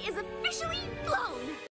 is officially blown!